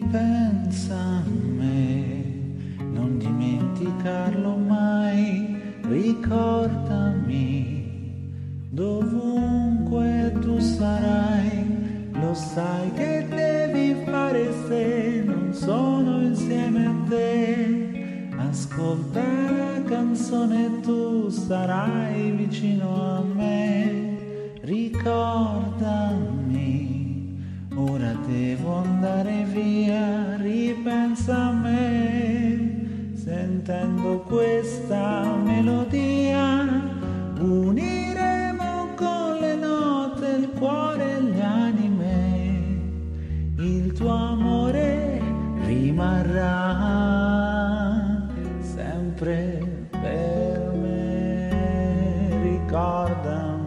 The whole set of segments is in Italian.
Ripensa a me, non dimenticarlo mai, ricordami, dovunque tu sarai, lo sai che devi fare se non sono insieme a te. Ascolta la canzone, tu sarai vicino a me, via, ripensa a me, sentendo questa melodia, uniremo con le note il cuore e le anime, il tuo amore rimarrà sempre per me, ricordami.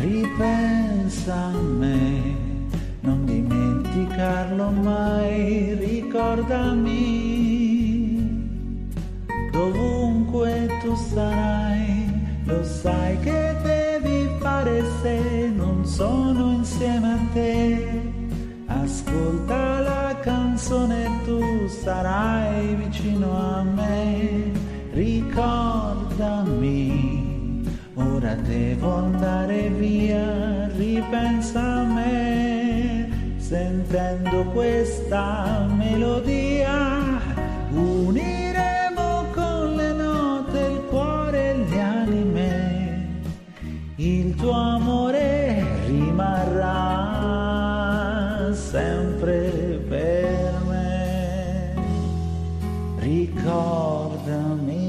Ripensa a me, non dimenticarlo mai, ricordami, dovunque tu sarai, lo sai che devi fare se non sono insieme a te. Ascolta la canzone, tu sarai vicino devo andare via, ripensa a me, sentendo questa melodia, uniremo con le note il cuore e le anime, il tuo amore rimarrà sempre per me, ricordami.